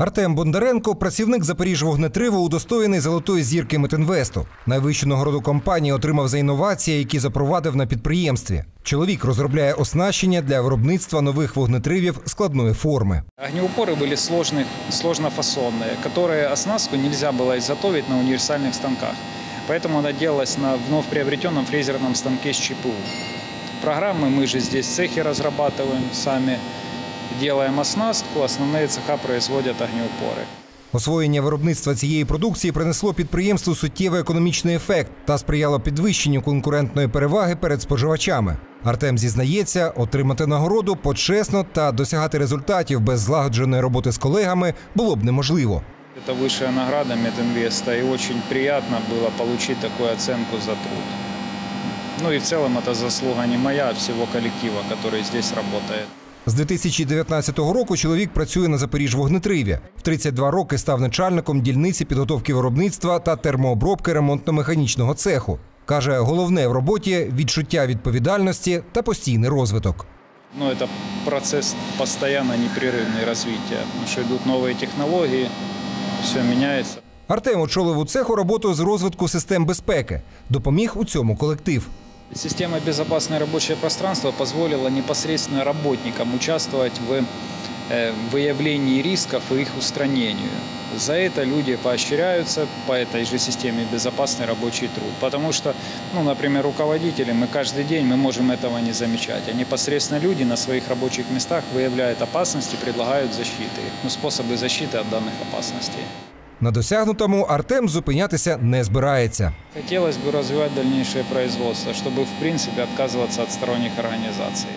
Артем Бондаренко, працівник Запоріжжя-Вогнетриву, удостоєний золотої зірки Метинвесту. Найвищу нагороду компанії отримав за інновації, які запровадив на підприємстві. Чоловік розробляє оснащення для виробництва нових вогнетривів складної форми. Огнеупоры были сложных, сложнофасонные, которые оснастку нельзя было изготовить на универсальных станках. Поэтому она делалась на вновь приобретенном фрезерном станке с ЧПУ. Программы мы же здесь в цехе разрабатываем сами, делаем оснастку, основные цеха производят огнеупоры. Освоєння виробництва цієї продукції принесло підприємству суттєвий економічний ефект та сприяло підвищенню конкурентної переваги перед споживачами. Артем зізнається, отримати нагороду почесно та досягати результатів без злагодженої роботи з колегами було б неможливо. Это высшая награда Мединвеста, и очень приятно было получить такую оценку за труд. Ну и в целом это заслуга не моя, а всего коллектива, который здесь работает. З 2019 року чоловік працює на Запоріжжя-Вогнетриві. В 32 роки став начальником дільниці підготовки виробництва та термообробки ремонтно-механічного цеху. Каже, головне в роботі відчуття відповідальності та постійний розвиток. Но это процесс постоянно непрерывного развития, потому что идут новые технологии, все меняется. Артем очолив у цеху роботу з розвитку систем безпеки. Допоміг у цьому колектив. Система «Безопасное рабочее пространство» позволила непосредственно работникам участвовать в э, выявлении рисков и их устранению. За это люди поощряются по этой же системе «Безопасный рабочий труд». Потому что, ну, например, руководители, мы каждый день мы можем этого не замечать. А непосредственно люди на своих рабочих местах выявляют опасности, предлагают защиты, ну, способы защиты от данных опасностей. На досягнутому Артем зупинятися не збирається. Хотелось бы развивать дальнейшее производство, чтобы, в принципе, отказываться от сторонних организаций.